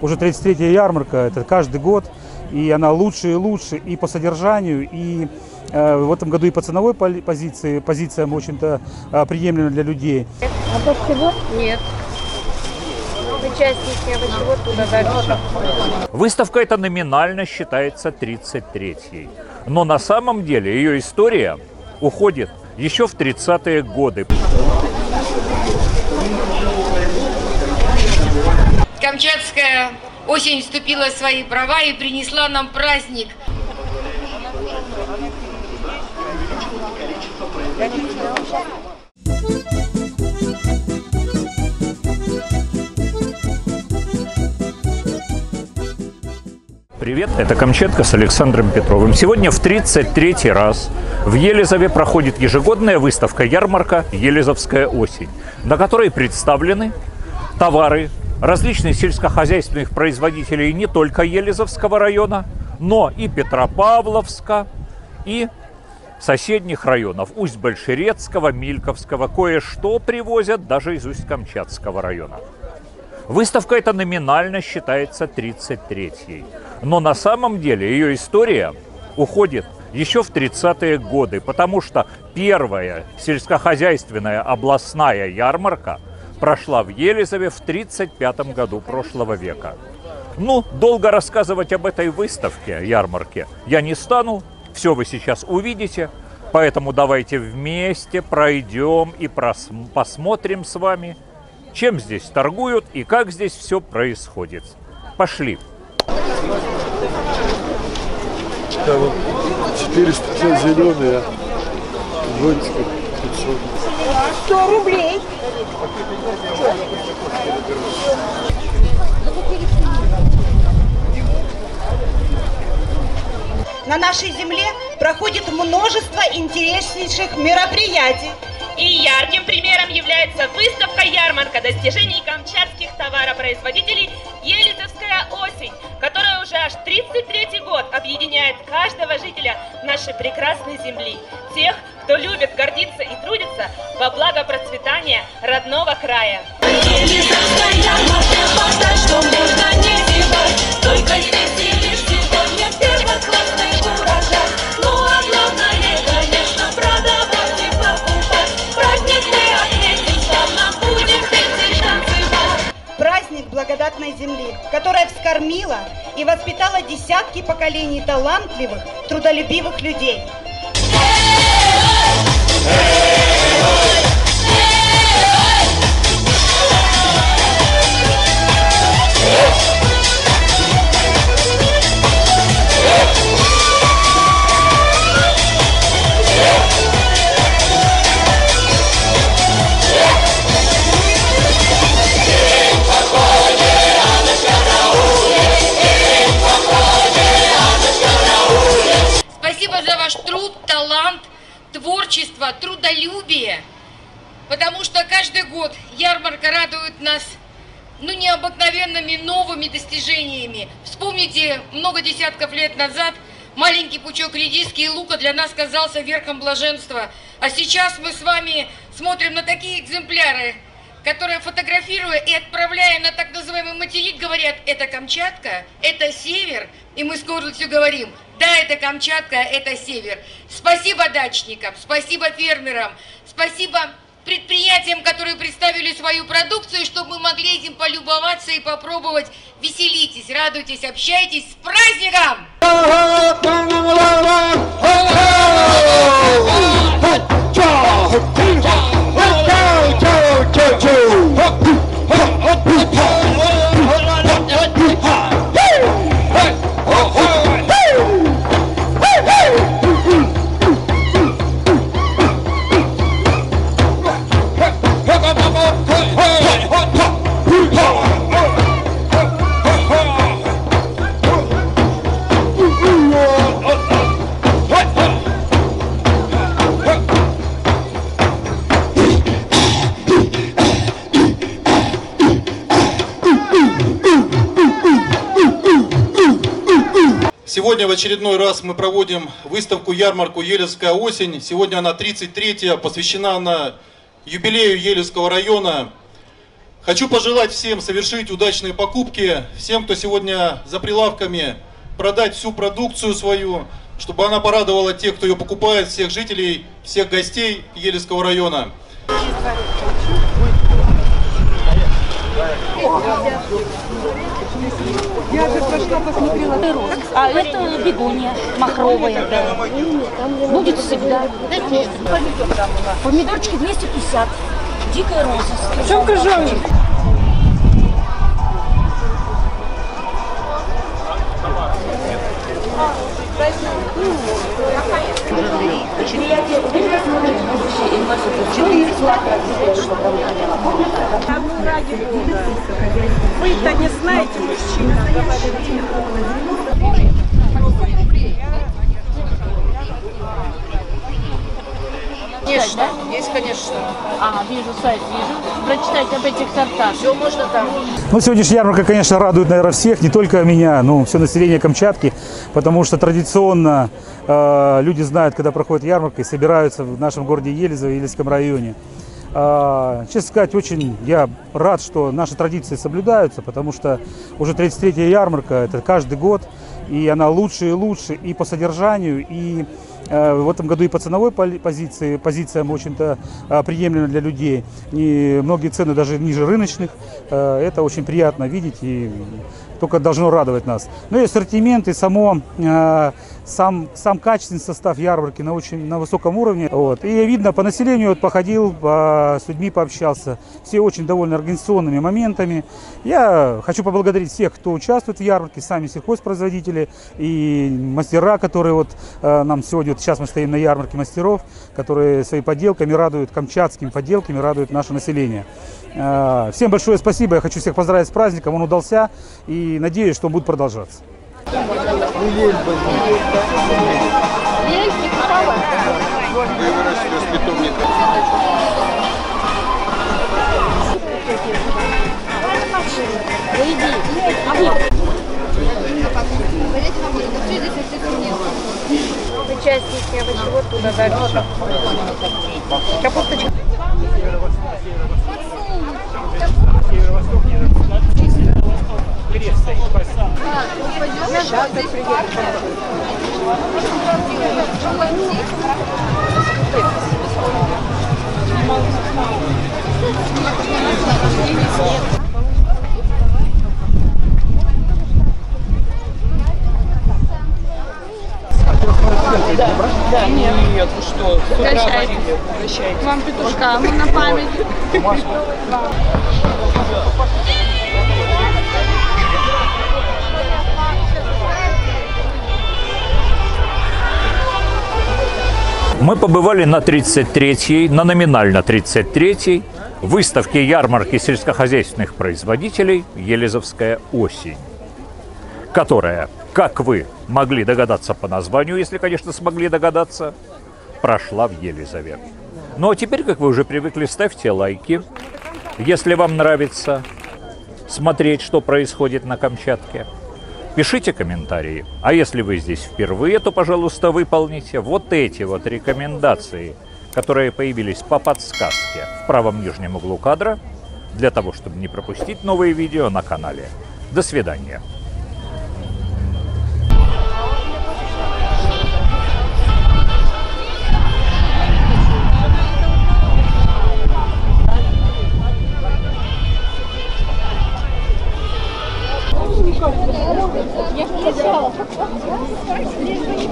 Уже 33-я ярмарка, это каждый год, и она лучше и лучше и по содержанию, и э, в этом году и по ценовой позиции, позициям, в общем-то, э, приемлема для людей. Нет. Участники овощеводства дальше. Выставка эта номинально считается 33-й. Но на самом деле ее история уходит еще в 30-е годы. Камчатская осень вступила в свои права и принесла нам праздник. Привет, это Камчатка с Александром Петровым. Сегодня в 33-й раз в Елизове проходит ежегодная выставка ярмарка «Елизовская осень», на которой представлены товары различных сельскохозяйственных производителей не только Елизовского района, но и Петропавловска, и соседних районов Усть-Большерецкого, Мильковского. Кое-что привозят даже из Усть-Камчатского района. Выставка эта номинально считается 33-й. Но на самом деле ее история уходит еще в 30-е годы, потому что первая сельскохозяйственная областная ярмарка прошла в Елизове в 1935 году прошлого века. Ну, долго рассказывать об этой выставке, ярмарке, я не стану, все вы сейчас увидите, поэтому давайте вместе пройдем и прос- посмотрим с вами, чем здесь торгуют и как здесь все происходит. Пошли. Да, вот 400 зеленые, а 500. 100 рублей. На нашей земле проходит множество интереснейших мероприятий. И ярким примером является выставка-ярмарка достижений камчатских товаропроизводителей «Елизовская осень», которая уже аж 33 год объединяет каждого жителя нашей прекрасной земли. Тех, кто любит гордиться и трудиться во благо процветания родного края. Праздник благодатной земли, которая вскормила и воспитала десятки поколений талантливых, трудолюбивых людей. Нас ну, необыкновенными новыми достижениями. Вспомните, много десятков лет назад маленький пучок редиски и лука для нас казался верхом блаженства. А сейчас мы с вами смотрим на такие экземпляры, которые, фотографируя и отправляя на так называемый материк, говорят, это Камчатка, это Север. И мы с гордостью говорим, да, это Камчатка, это Север. Спасибо дачникам, спасибо фермерам, спасибо предприятиям, которые представили свою продукцию, чтобы мы могли этим полюбоваться и попробовать. Веселитесь, радуйтесь, общайтесь. С праздником! Сегодня в очередной раз мы проводим выставку-ярмарку «Елецкая осень». Сегодня она 33-я, посвящена она юбилею Елецкого района. Хочу пожелать всем совершить удачные покупки, всем, кто сегодня за прилавками, продать всю продукцию свою, чтобы она порадовала тех, кто ее покупает, всех жителей, всех гостей Елецкого района. А это бегония махровая. Да. Будет всегда. Помидорчики 250. Дикая роза. Чем крыжовник? Вы-то не знаете мужчин. Конечно, конечно. А, вижу сайт, вижу. Прочитайте об этих сортах. Все можно там. Ну, сегодняшняя ярмарка, конечно, радует, наверное, всех, не только меня, но все население Камчатки, потому что традиционно э, люди знают, когда проходит ярмарка и собираются в нашем городе Елизово, Елецком районе. А, честно сказать, очень я рад, что наши традиции соблюдаются, потому что уже 33-я ярмарка, это каждый год, и она лучше и лучше и по содержанию, и э, в этом году и по ценовой позиции, позициям, общем-то, э, приемлемо для людей. И многие цены даже ниже рыночных. Э, Это очень приятно видеть и только должно радовать нас. Ну и ассортимент, и само, э, сам, сам качественный состав ярмарки на очень на высоком уровне. Вот. И видно, по населению вот походил, по- с людьми пообщался. Все очень довольны организационными моментами. Я хочу поблагодарить всех, кто участвует в ярмарке, сами сельхозпроизводители и мастера, которые вот э, нам сегодня, вот сейчас мы стоим на ярмарке мастеров, которые своими поделками радуют, камчатскими поделками радуют наше население. Э, Всем большое спасибо, я хочу всех поздравить с праздником, он удался и надеюсь, что он будет продолжаться. Участники, вы чего туда дальше? Капусточка. Сейчас, Вам петушка на память. Мы побывали на 33-й, на номинально 33-й выставке ярмарки сельскохозяйственных производителей «Елизовская осень», которая, как вы могли догадаться по названию, если, конечно, смогли догадаться, прошла в Елизове. Ну а теперь, как вы уже привыкли, ставьте лайки, если вам нравится смотреть, что происходит на Камчатке. Пишите комментарии. А если вы здесь впервые, то, пожалуйста, выполните вот эти вот рекомендации, которые появились по подсказке в правом нижнем углу кадра, для того, чтобы не пропустить новые видео на канале. До свидания. Я кричала. Лишь не